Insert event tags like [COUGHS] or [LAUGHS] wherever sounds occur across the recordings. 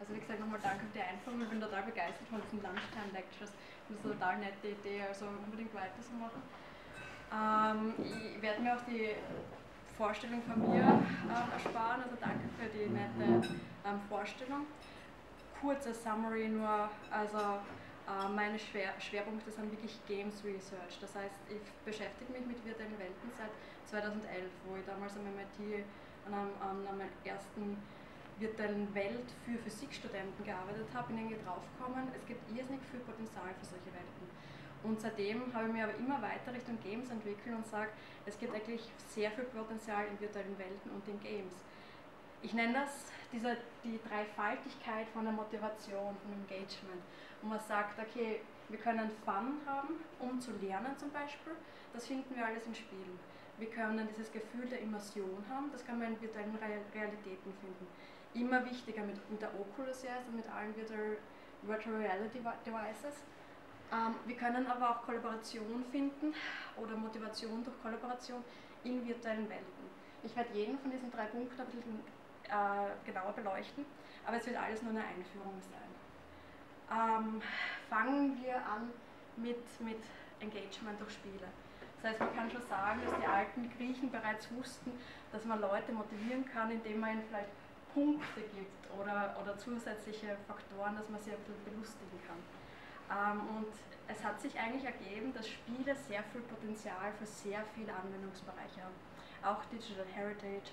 Also wie gesagt, nochmal danke für die Einführung. Ich bin total begeistert von diesen Lunchtime Lectures. Das ist eine total nette Idee, also unbedingt weiter so machen. Ähm, ich werde mir auch die Vorstellung von mir äh, ersparen, also danke für die nette ähm, Vorstellung. Kurze Summary nur, also äh, meine Schwer Schwerpunkte sind wirklich Games Research. Das heißt, ich beschäftige mich mit virtuellen Welten seit 2011, wo ich damals am MIT an, einem, an einer ersten virtuellen Welt für Physikstudenten gearbeitet habe, bin irgendwie draufgekommen, es gibt irrsinnig viel Potenzial für solche Welten. Und seitdem habe ich mich aber immer weiter Richtung Games entwickelt und sage, es gibt eigentlich sehr viel Potenzial in virtuellen Welten und in Games. Ich nenne das diese, die Dreifaltigkeit von der Motivation, von Engagement. Und man sagt, okay, wir können Fun haben, um zu lernen zum Beispiel. Das finden wir alles in Spielen. Wir können dieses Gefühl der Immersion haben, das kann man in virtuellen Realitäten finden immer wichtiger mit, mit der Oculus jetzt und mit allen Virtual, Virtual Reality Devices. Ähm, wir können aber auch Kollaboration finden oder Motivation durch Kollaboration in virtuellen Welten. Ich werde jeden von diesen drei Punkten ein bisschen äh, genauer beleuchten, aber es wird alles nur eine Einführung sein. Ähm, fangen wir an mit, mit Engagement durch Spiele. Das heißt, man kann schon sagen, dass die alten Griechen bereits wussten, dass man Leute motivieren kann, indem man ihnen vielleicht Punkte gibt oder, oder zusätzliche Faktoren, dass man sie ein bisschen belustigen kann. Ähm, und es hat sich eigentlich ergeben, dass Spiele sehr viel Potenzial für sehr viele Anwendungsbereiche haben. Auch Digital Heritage,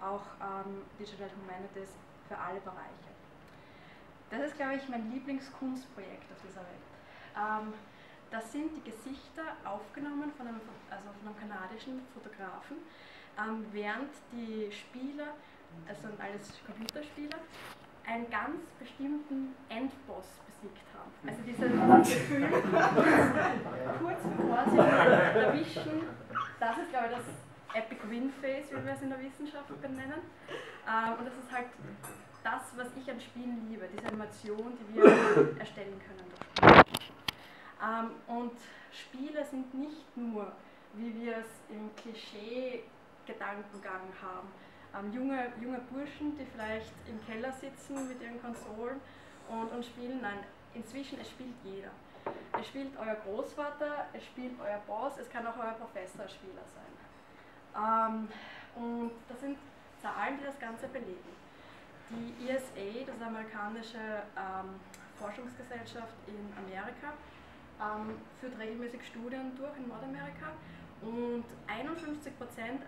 auch ähm, Digital Humanities, für alle Bereiche. Das ist, glaube ich, mein Lieblingskunstprojekt auf dieser Welt. Ähm, das sind die Gesichter aufgenommen von einem, also von einem kanadischen Fotografen, ähm, während die Spieler sind alles Computerspieler, einen ganz bestimmten Endboss besiegt haben. Also dieses Gefühl, kurz bevor sie erwischen, das ist glaube ich das Epic Win Phase, wie wir es in der Wissenschaft benennen. Ähm, und das ist halt das, was ich an Spielen liebe, diese Animation, die wir erstellen können durch Spiele. Ähm, und Spiele sind nicht nur, wie wir es im Klischee-Gedankengang haben, ähm, junge, junge Burschen, die vielleicht im Keller sitzen mit ihren Konsolen und, und spielen. Nein, inzwischen, es spielt jeder. Es spielt euer Großvater, es spielt euer Boss, es kann auch euer Professor Spieler sein. Ähm, und das sind Zahlen, die das Ganze belegen. Die ESA, das ist eine amerikanische ähm, Forschungsgesellschaft in Amerika, ähm, führt regelmäßig Studien durch in Nordamerika und 51%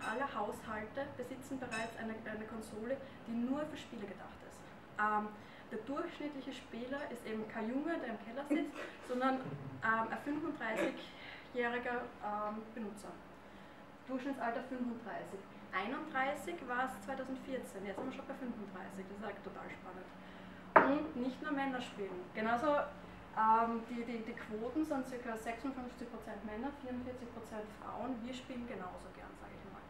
aller Haushalte besitzen bereits eine, eine Konsole, die nur für Spiele gedacht ist. Ähm, der durchschnittliche Spieler ist eben kein Junge, der im Keller sitzt, [LAUGHS] sondern ähm, ein 35-jähriger ähm, Benutzer. Durchschnittsalter 35. 31 war es 2014, jetzt sind wir schon bei 35, das ist halt total spannend. Und nicht nur Männer spielen. Genauso die, die, die Quoten sind ca. 56% Männer, 44% Frauen. Wir spielen genauso gern, sage ich mal.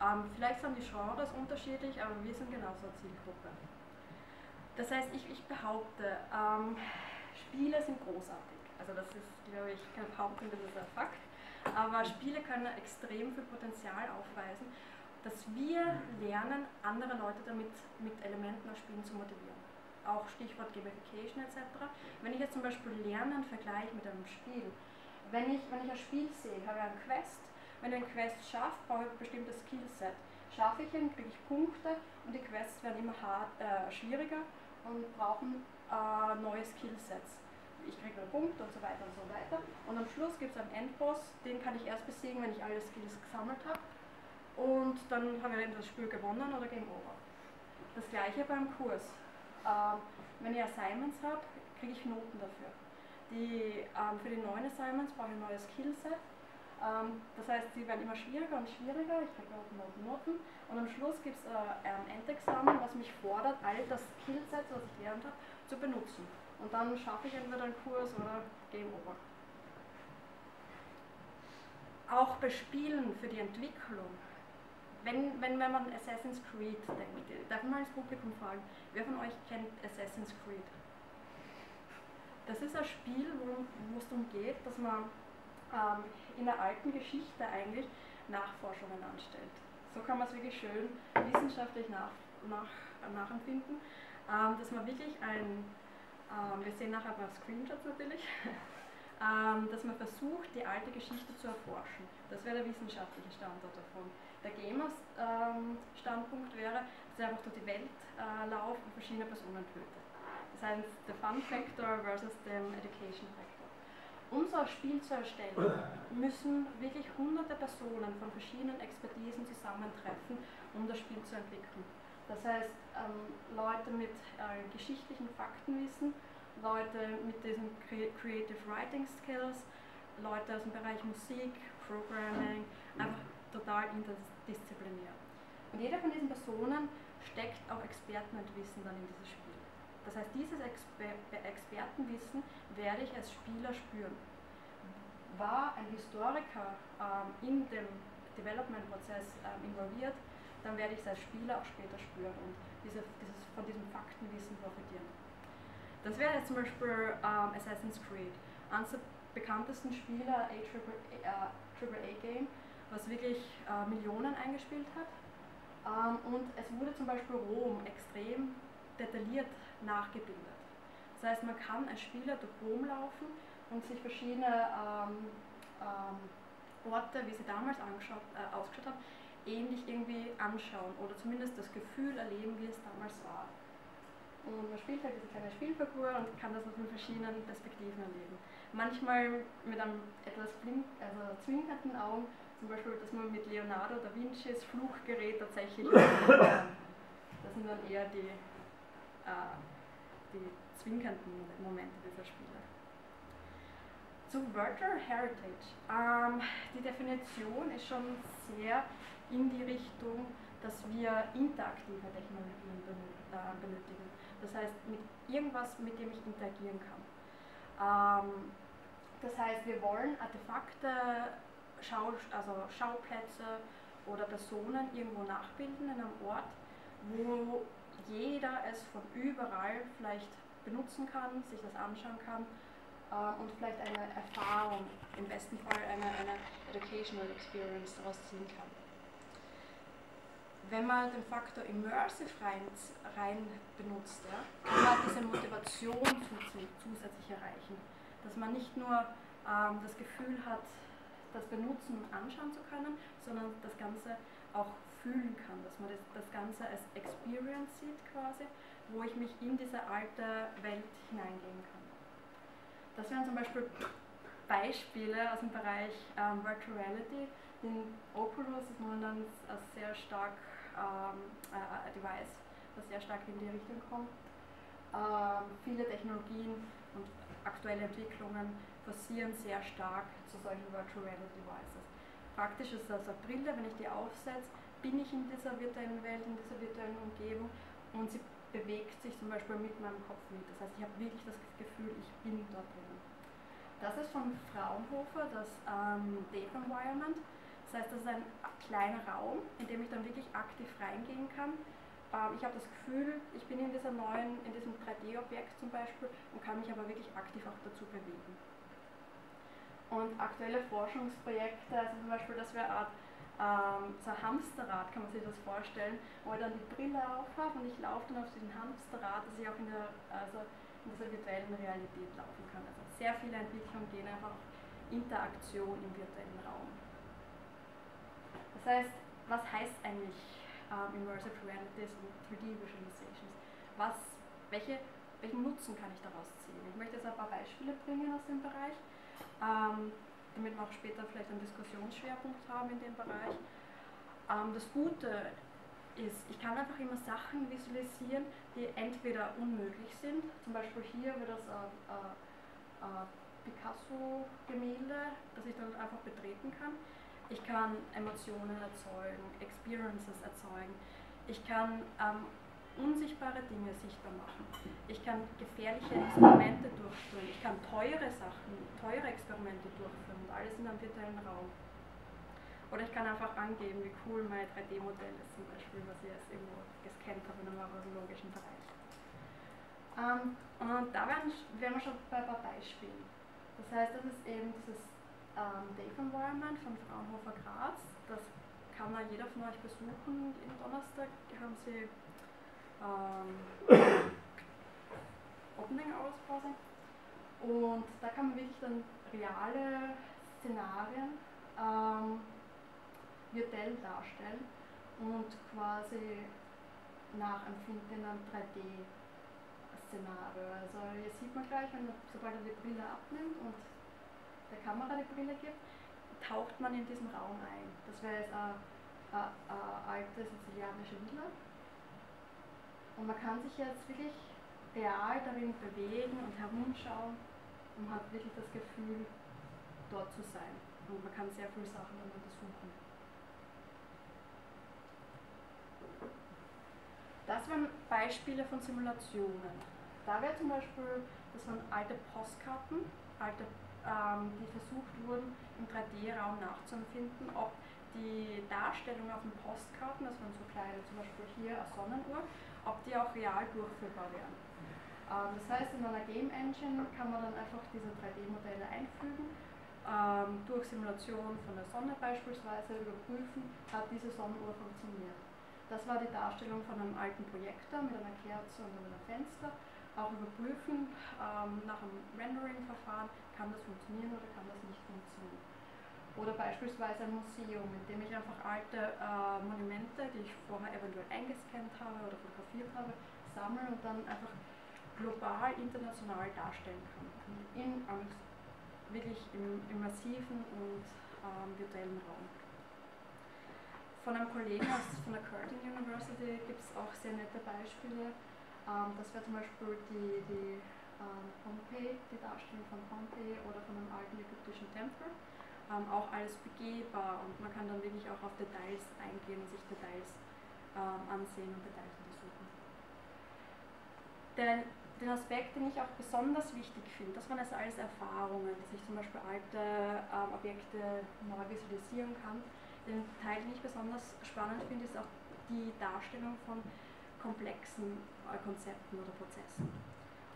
Ähm, vielleicht sind die Genres unterschiedlich, aber wir sind genauso eine Zielgruppe. Das heißt, ich, ich behaupte, ähm, Spiele sind großartig. Also das ist, glaube ich, keine Behauptung, das ist ein Fakt. Aber Spiele können extrem viel Potenzial aufweisen, dass wir lernen, andere Leute damit mit Elementen aus Spielen zu motivieren auch Stichwort Gamification etc. Wenn ich jetzt zum Beispiel Lernen vergleiche mit einem Spiel, wenn ich, wenn ich ein Spiel sehe, habe ich einen Quest, wenn ich einen Quest schaffe, brauche ich ein bestimmtes Skillset. Schaffe ich ihn, kriege ich Punkte und die Quests werden immer hart, äh, schwieriger und brauchen äh, neue Skillsets. Ich kriege einen Punkt und so weiter und so weiter. Und am Schluss gibt es einen Endboss, den kann ich erst besiegen, wenn ich alle Skills gesammelt habe. Und dann habe ich das Spiel gewonnen oder Game Over. Das gleiche beim Kurs. Ähm, wenn ich Assignments habe, kriege ich Noten dafür. Die, ähm, für die neuen Assignments brauche ich ein neues Skillset. Ähm, das heißt, sie werden immer schwieriger und schwieriger. Ich kriege Noten, Noten, Noten. Und am Schluss gibt es äh, ein Endexamen, was mich fordert, all das Skillset, was ich gelernt habe, zu benutzen. Und dann schaffe ich entweder einen Kurs oder Game Over. Auch bei Spielen für die Entwicklung wenn, wenn, wenn man Assassin's Creed denkt, darf man mal ins Publikum fragen, wer von euch kennt Assassin's Creed? Das ist ein Spiel, wo, es darum geht, dass man ähm, in der alten Geschichte eigentlich Nachforschungen anstellt. So kann man es wirklich schön wissenschaftlich nach, nach, nachempfinden. ähm, dass man wirklich ein, ähm, wir sehen nachher mal Screenshots natürlich, [LAUGHS] ähm, dass man versucht, die alte Geschichte zu erforschen. Das wäre der wissenschaftliche Standort davon. Der Gamer-Standpunkt ähm, wäre, dass er einfach durch die Welt äh, lauft und verschiedene Personen tötet. Das heißt, der Fun Factor versus den Education Factor. Um so ein Spiel zu erstellen, [CLEARS THROAT] müssen wirklich hunderte Personen von verschiedenen Expertisen zusammentreffen, um das Spiel zu entwickeln. Das heißt, ähm, Leute mit äh, geschichtlichen Faktenwissen, Leute mit diesen Creative Writing Skills, Leute aus dem Bereich Musik, Programming, einfach total interdisziplinär. Und jede von diesen Personen steckt auch Expertenwissen dann in dieses Spiel. Das heißt, dieses Exper Expertenwissen werde ich als Spieler spüren. War ein Historiker ähm, in dem Development-Prozess ähm, involviert, dann werde ich es als Spieler auch später spüren und diese, dieses, von diesem Faktenwissen profitieren. Das wäre jetzt zum Beispiel ähm, Assassin's Creed. Der bekanntesten Spieler, AAA-Game, was wirklich äh, Millionen eingespielt hat. Ähm, und es wurde zum Beispiel Rom extrem detailliert nachgebildet. Das heißt, man kann als Spieler durch Rom laufen und sich verschiedene ähm, ähm, Orte, wie sie damals äh, ausgeschaut haben, ähnlich irgendwie anschauen oder zumindest das Gefühl erleben, wie es damals war. Und man spielt halt diese kleine Spielfigur und kann das aus verschiedenen Perspektiven erleben. Manchmal mit einem etwas also zwinkernden Augen, zum Beispiel, dass man mit Leonardo da Vincis Fluchgerät tatsächlich. Das sind dann eher die, äh, die zwinkernden Momente dieser Spiele. Zu Virtual Heritage. Ähm, die Definition ist schon sehr in die Richtung, dass wir interaktive Technologien äh, benötigen. Das heißt, mit irgendwas, mit dem ich interagieren kann. Ähm, das heißt, wir wollen Artefakte, Schau, also Schauplätze oder Personen irgendwo nachbilden in einem Ort, wo jeder es von überall vielleicht benutzen kann, sich das anschauen kann äh, und vielleicht eine Erfahrung, im besten Fall eine, eine Educational Experience daraus ziehen kann wenn man den Faktor Immersive rein, rein benutzt, ja, kann man diese Motivation zusätzlich erreichen. Dass man nicht nur ähm, das Gefühl hat, das benutzen und anschauen zu können, sondern das Ganze auch fühlen kann, dass man das, das Ganze als Experience sieht quasi, wo ich mich in diese alte Welt hineingehen kann. Das wären zum Beispiel Beispiele aus dem Bereich ähm, Virtual Reality. Den Oculus ist momentan sehr stark ähm, äh, Device, das sehr stark in die Richtung kommt. Ähm, viele Technologien und aktuelle Entwicklungen passieren sehr stark zu solchen Virtual Reality Devices. Praktisch ist das eine Brille, wenn ich die aufsetze, bin ich in dieser virtuellen Welt, in dieser virtuellen Umgebung und sie bewegt sich zum Beispiel mit meinem Kopf mit. Das heißt, ich habe wirklich das Gefühl, ich bin dort drin. Das ist von Fraunhofer, das ähm, Dave Environment. Das heißt, das ist ein kleiner Raum, in dem ich dann wirklich aktiv reingehen kann. Ähm, ich habe das Gefühl, ich bin in dieser neuen, in diesem 3D-Objekt zum Beispiel und kann mich aber wirklich aktiv auch dazu bewegen. Und aktuelle Forschungsprojekte, also zum Beispiel, dass wir eine Art ähm, so ein Hamsterrad, kann man sich das vorstellen, wo ich dann die Brille aufhabe und ich laufe dann auf diesem Hamsterrad, dass ich auch in, der, also in dieser virtuellen Realität laufen kann. Also sehr viele Entwicklungen gehen einfach Interaktion im virtuellen Raum. Das heißt, was heißt eigentlich ähm, Immersive Realities und 3D Visualizations? Was, welche, welchen Nutzen kann ich daraus ziehen? Ich möchte jetzt ein paar Beispiele bringen aus dem Bereich, ähm, damit wir auch später vielleicht einen Diskussionsschwerpunkt haben in dem Bereich. Ähm, das Gute ist, ich kann einfach immer Sachen visualisieren, die entweder unmöglich sind, zum Beispiel hier wird das ein, ein, ein Picasso-Gemälde, das ich dann einfach betreten kann. Ich kann Emotionen erzeugen, Experiences erzeugen. Ich kann ähm, unsichtbare Dinge sichtbar machen. Ich kann gefährliche Experimente durchführen. Ich kann teure Sachen, teure Experimente durchführen und alles in einem virtuellen Raum. Oder ich kann einfach angeben, wie cool mein 3D-Modell ist, zum Beispiel, was ich jetzt irgendwo gescannt habe in einem neurologischen Bereich. Ähm, und da wären, wären wir schon bei ein paar Beispielen. Das heißt, das ist eben dieses ähm, Dave Environment von Fraunhofer Graz. Das kann da jeder von euch besuchen. Jeden Donnerstag haben sie ähm, [COUGHS] Opening Hours quasi. Und da kann man wirklich dann reale Szenarien ähm, virtuell darstellen und quasi nachempfinden in einem 3D-Szenario. Also hier sieht man gleich, wenn, sobald er die Brille abnimmt und der Kamera die Brille gibt, taucht man in diesen Raum ein. Das wäre jetzt eine, eine, eine alte sizilianische Villa. Und man kann sich jetzt wirklich real darin bewegen und herumschauen und hat wirklich das Gefühl, dort zu sein. Und man kann sehr viele Sachen dann untersuchen. Das waren Beispiele von Simulationen. Da wäre zum Beispiel, das waren alte Postkarten, alte, ähm, die versucht wurden, im 3D-Raum nachzuempfinden, ob die Darstellung auf den Postkarten, das waren so kleine, zum Beispiel hier eine Sonnenuhr, ob die auch real durchführbar wären. Ähm, das heißt, in einer Game Engine kann man dann einfach diese 3D-Modelle einfügen, ähm, durch Simulation von der Sonne beispielsweise überprüfen, hat diese Sonnenuhr funktioniert. Das war die Darstellung von einem alten Projektor mit einer Kerze und einem Fenster. Auch überprüfen ähm, nach einem Rendering-Verfahren, kann das funktionieren oder kann das nicht funktionieren. Oder beispielsweise ein Museum, in dem ich einfach alte äh, Monumente, die ich vorher eventuell eingescannt habe oder fotografiert habe, sammle und dann einfach global, international darstellen kann. In, wirklich im immersiven und ähm, virtuellen Raum von einem Kollegen aus, von der Curtin University gibt es auch sehr nette Beispiele. Ähm, das wäre zum Beispiel die, die ähm, Pompeii, die Darstellung von Pompeii oder von einem alten ägyptischen Tempel. Ähm, auch alles begehbar und man kann dann wirklich auch auf Details eingehen und sich Details ähm, ansehen und Details untersuchen. Den, den Aspekt, den ich auch besonders wichtig finde, das waren also alles Erfahrungen, dass ich zum Beispiel alte ähm, Objekte neu visualisieren kann den Teil, den ich besonders spannend finde, ist auch die Darstellung von komplexen Konzepten oder Prozessen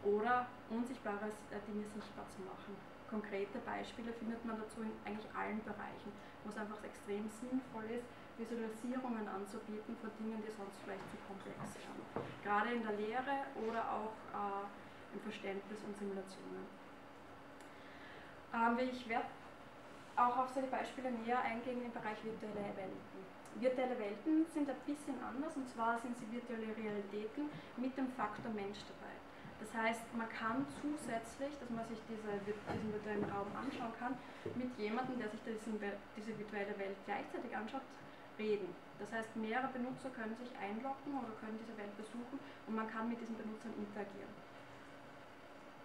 oder unsichtbare äh, Dinge sichtbar zu machen. Konkrete Beispiele findet man dazu in eigentlich allen Bereichen, wo es einfach extrem sinnvoll ist, Visualisierungen anzubieten von Dingen, die sonst vielleicht zu komplex wären. Gerade in der Lehre oder auch äh, im Verständnis und Simulationen. Ähm, ich werde auch auf solche Beispiele näher eingehen im Bereich virtuelle Welten. Virtuelle Welten sind ein bisschen anders und zwar sind sie virtuelle Realitäten mit dem Faktor Mensch dabei. Das heißt, man kann zusätzlich, dass man sich diese, diesen virtuellen Raum anschauen kann, mit jemandem, der sich diesen, diese virtuelle Welt gleichzeitig anschaut, reden. Das heißt, mehrere Benutzer können sich einloggen oder können diese Welt besuchen und man kann mit diesen Benutzern interagieren.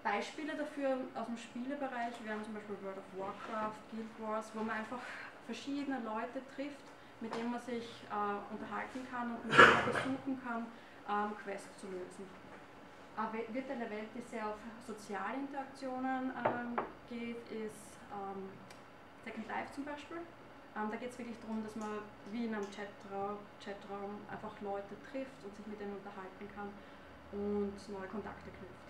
Beispiele dafür aus dem Spielebereich wären zum Beispiel World of Warcraft, Guild Wars, wo man einfach verschiedene Leute trifft, mit denen man sich äh, unterhalten kann und mit denen man versuchen kann, ähm, Quests zu lösen. Eine virtuelle Welt, die sehr auf soziale Interaktionen ähm, geht, ist ähm, Second Life zum Beispiel. Ähm, da geht es wirklich darum, dass man wie in einem Chatraum, Chatraum einfach Leute trifft und sich mit denen unterhalten kann und neue Kontakte knüpft.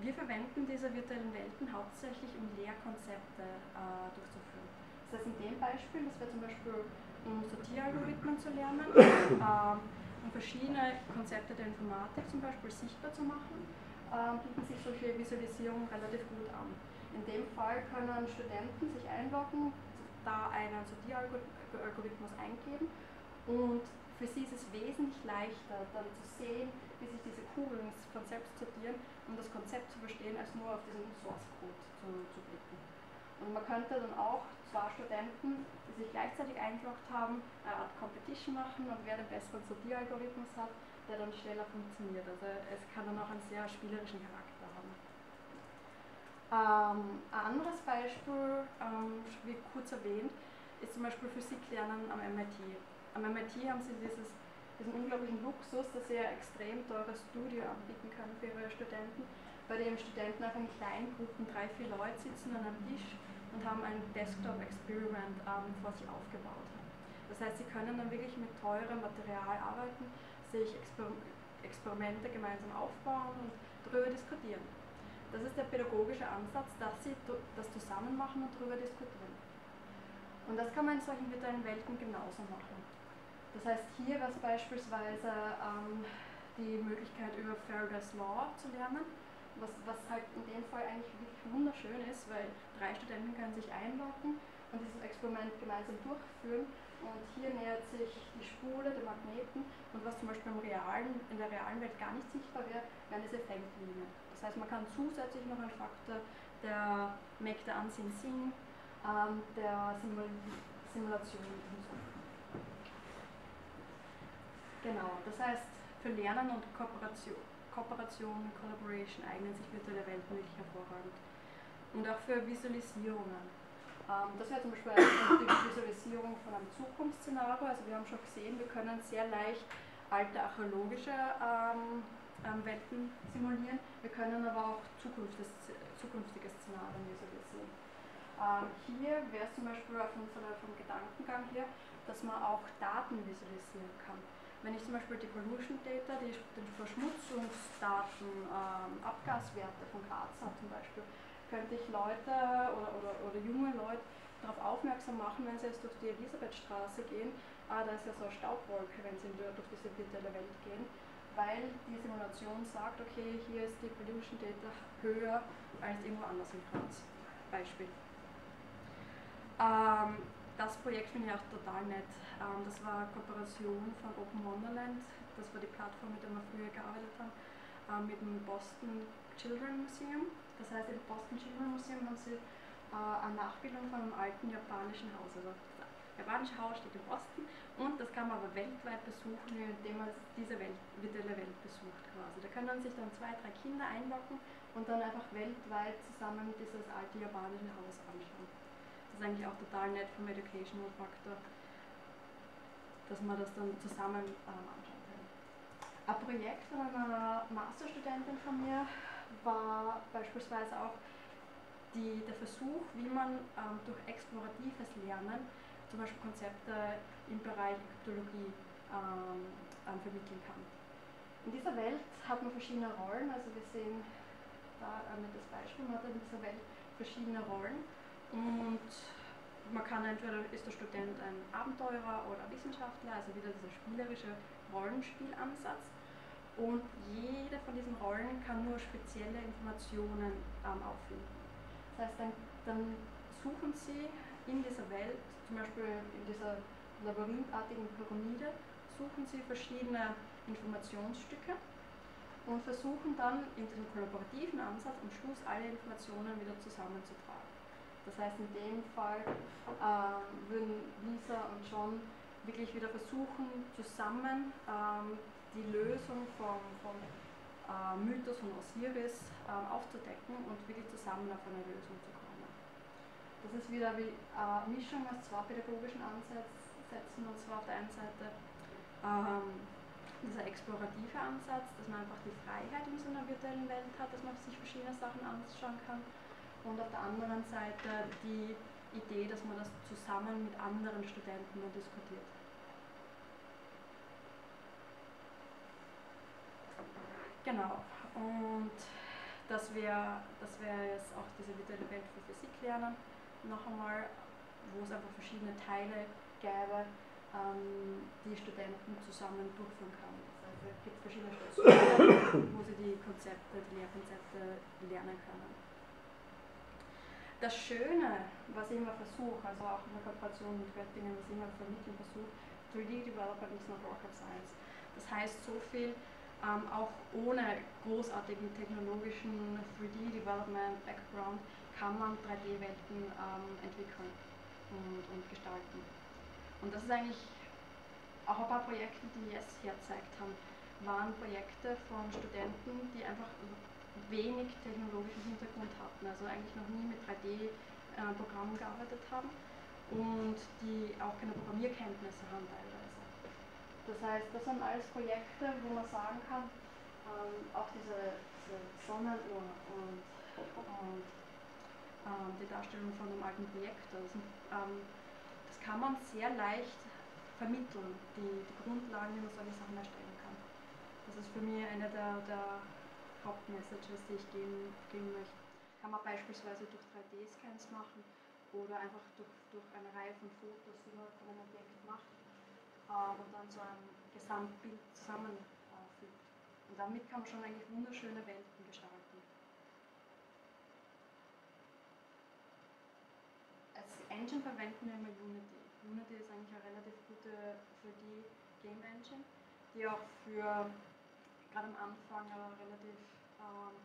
Wir verwenden diese virtuellen Welten hauptsächlich, um Lehrkonzepte äh, durchzuführen. Das heißt, in dem Beispiel, das wäre zum Beispiel, um Sortieralgorithmen zu lernen, [COUGHS] ähm, um verschiedene Konzepte der Informatik zum Beispiel sichtbar zu machen, ähm, bieten sich solche Visualisierungen relativ gut an. In dem Fall können Studenten sich einloggen, da einen Sortieralgorithmus eingeben und für sie ist es wesentlich leichter, dann zu sehen, wie sich diese Kugeln von selbst sortieren, um das Konzept zu verstehen, als nur auf diesen Source Code zu, zu blicken. Und man könnte dann auch zwei Studenten, die sich gleichzeitig eingeloggt haben, eine Art Competition machen und wer den besseren Sortieralgorithmus hat, der dann schneller funktioniert. Also es kann dann auch einen sehr spielerischen Charakter haben. Ähm, ein anderes Beispiel, ähm, wie kurz erwähnt, ist zum Beispiel Physiklernen am MIT. Am MIT haben sie dieses, diesen unglaublichen Luxus, dass sie ein extrem teures Studio anbieten können für ihre Studenten, bei dem Studenten einfach in kleinen Gruppen, drei, vier Leute sitzen an einem Tisch und haben ein Desktop-Experiment ähm, vor sich aufgebaut. Das heißt, sie können dann wirklich mit teurem Material arbeiten, sich Exper Experimente gemeinsam aufbauen und darüber diskutieren. Das ist der pädagogische Ansatz, dass sie das zusammen machen und darüber diskutieren. Und das kann man in solchen virtuellen Welten genauso machen. Das heißt, hier war es beispielsweise ähm, die Möglichkeit, über Faraday's Law zu lernen. Was, was halt in dem Fall eigentlich wirklich wunderschön ist, weil drei Studenten können sich einloggen und dieses Experiment gemeinsam durchführen. Und hier nähert sich die Spule dem Magneten und was zum Beispiel im realen, in der realen Welt gar nicht sichtbar wäre, wären diese Feldlinien. Das heißt, man kann zusätzlich noch einen Faktor der the Unseen Sing, ähm, der Simul Simulation hinzufügen. Genau, das heißt, für Lernen und Kooperation, Kooperation, Collaboration eignen sich virtuelle Welten wirklich hervorragend. Und auch für Visualisierungen. Ähm, das wäre zum Beispiel eine Visualisierung von einem Zukunftsszenario. Also wir haben schon gesehen, wir können sehr leicht alte archäologische ähm, ähm, Welten simulieren. Wir können aber auch zukünftige Szenarien visualisieren. Hier wäre es zum Beispiel vom, vom Gedankengang her, dass man auch Daten visualisieren kann. Wenn ich zum Beispiel die Pollution Data, die, die Verschmutzungsdaten, ähm, Abgaswerte von Graz habe zum Beispiel, könnte ich Leute oder, oder, oder junge Leute darauf aufmerksam machen, wenn sie jetzt durch die Elisabethstraße gehen, ah, da ist ja so eine Staubwolke, wenn sie durch diese virtuelle Welt gehen, weil die Simulation sagt, okay, hier ist die Pollution Data höher als irgendwo anders in Graz. Beispiel. Ähm, das Projekt finde ich auch total nett. Ähm, das war eine Kooperation von Open Wonderland, das war die Plattform, mit der wir früher gearbeitet haben, äh, mit dem Boston Children Museum. Das heißt, im Boston Children Museum haben sie äh, eine Nachbildung von einem alten japanischen Haus. Also das japanische Haus steht in Boston und das kann man aber weltweit besuchen, indem man diese Welt, virtuelle Welt besucht quasi. Da können sich dann zwei, drei Kinder einloggen und dann einfach weltweit zusammen dieses alte japanische Haus anschauen. Das ist eigentlich auch total nett vom Educational Faktor, dass man das dann zusammen ähm, anschauen. Ein Projekt von einer Masterstudentin von mir war beispielsweise auch die, der Versuch, wie man ähm, durch exploratives Lernen zum Beispiel Konzepte im Bereich Ägyptologie ähm, ähm, vermitteln kann. In dieser Welt hat man verschiedene Rollen, also wir sehen da äh, mit das Beispiel, man hat in dieser Welt verschiedene Rollen und man kann entweder ist der Student ein Abenteurer oder Wissenschaftler, also wieder dieser spielerische Rollenspielansatz und jede von diesen Rollen kann nur spezielle Informationen ähm, auffinden. Das heißt, dann, dann suchen Sie in dieser Welt, zum Beispiel in dieser labyrinthartigen Pyramide, suchen Sie verschiedene Informationsstücke und versuchen dann in diesem kollaborativen Ansatz am Schluss alle Informationen wieder zusammenzutragen. Das heißt, in dem Fall ähm, würden Lisa und John wirklich wieder versuchen, zusammen ähm, die Lösung vom, vom äh, Mythos von Osiris äh, aufzudecken und wirklich zusammen auf eine Lösung zu kommen. Das ist wieder wie eine äh, Mischung aus zwei pädagogischen Ansätzen, und zwar auf der einen Seite ähm, dieser explorative Ansatz, dass man einfach die Freiheit in so einer virtuellen Welt hat, dass man sich verschiedene Sachen anschauen kann und auf der anderen Seite die Idee, dass man das zusammen mit anderen Studenten diskutiert. Genau. Und das wäre das wär jetzt auch diese virtuelle Welt für Physik lernen. Noch einmal, wo es einfach verschiedene Teile gäbe, ähm, die Studenten zusammen durchführen kann. Das heißt, es gibt verschiedene Stationen, wo sie die Konzepte, die Lehrkonzepte lernen können. Das Schöne, was ich immer versuche, also auch in der Kooperation mit Göttingen, was ich immer vermitteln versuche, 3D Development ist not rocket science. Das heißt so viel, ähm, auch ohne großartigen technologischen 3D-Development-Background kann man 3D-Welten ähm, entwickeln und, und, gestalten. Und das ist eigentlich auch ein paar Projekte, die jetzt hergezeigt haben, waren Projekte von Studenten, die einfach wenig technologischen Hintergrund hatten, also eigentlich noch nie mit 3D-Programmen äh, gearbeitet haben und die auch keine Programmierkenntnisse haben teilweise. Das heißt, das sind alles Projekte, wo man sagen kann, ähm, auch diese, diese Sonnenuhr und, und ähm, die Darstellung von einem alten Projektor, das, ähm, das, kann man sehr leicht vermitteln, die, die Grundlagen, wie man solche Sachen erstellen kann. Das ist für mich eine der, der Hauptmessages, die ich geben, geben möchte. Kann man beispielsweise durch 3D-Scans machen oder einfach durch, durch eine Reihe von Fotos, die man von einem Objekt macht äh, und dann so ein Gesamtbild zusammenfügt. und damit kann man schon eigentlich wunderschöne Welten gestalten. Als Engine verwenden wir immer Unity. Unity ist eigentlich eine relativ gute 3D-Game-Engine, die auch für gerade am Anfang äh, relativ ähm,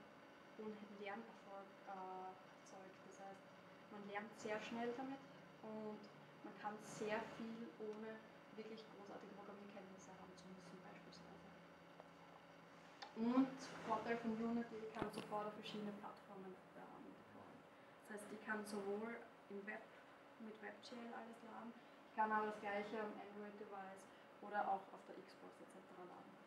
Lernerfolg äh, erzeugt. Das heißt, man lernt sehr schnell damit und man kann sehr viel ohne wirklich großartige Programmierkenntnisse haben zu müssen beispielsweise. Und Vorteil von Unity kann sofort auf verschiedene Plattformen ähm. Das heißt, ich kann sowohl im Web mit WebGL alles laden, ich kann aber das gleiche am Android-Device oder auch auf der Xbox etc. laden.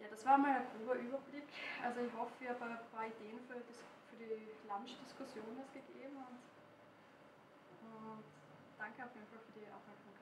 Ja, das war mal ein grober Überblick. Also ich hoffe, ich habe ein paar Ideen für, das, für die Lunch-Diskussion gegeben und, und danke auf jeden Fall für die Aufmerksamkeit.